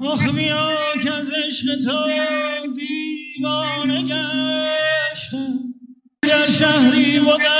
آخ بیا که از عشق تو دیوانه گشتم. در شهری بودم